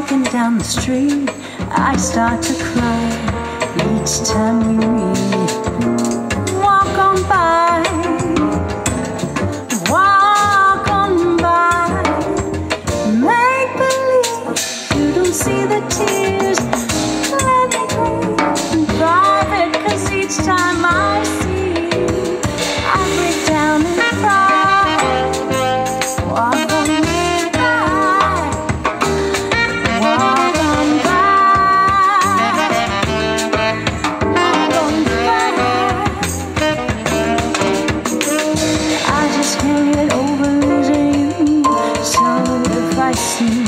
walking down the street, I start to cry each time we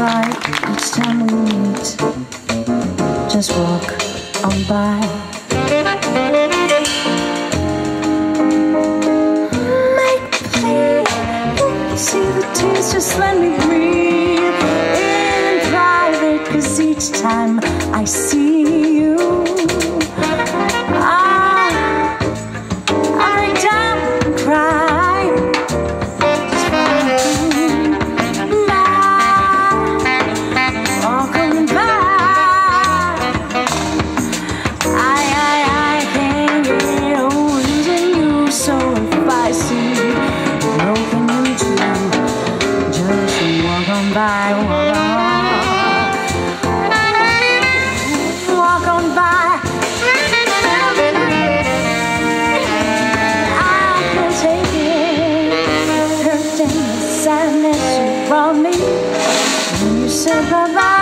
fight each time we meet. Just walk on by. Make believe see the tears, just let me breathe in private. Cause each time I see. Say bye bye.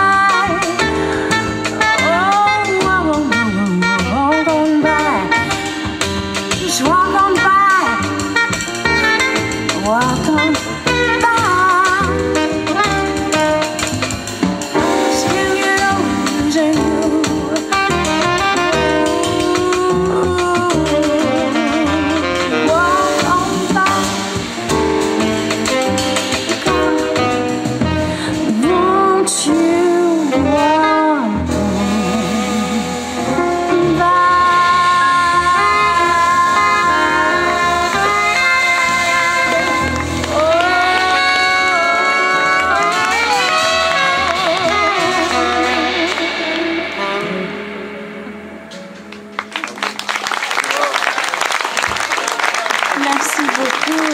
Merci beaucoup.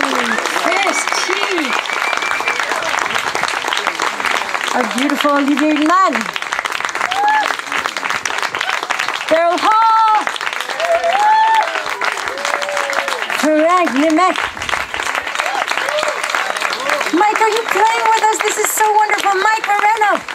Christy. Our beautiful Olivier Hutman. Darryl Hall. Ferenc Nemeth. Mike, are you playing with us? This is so wonderful. Mike Moreno.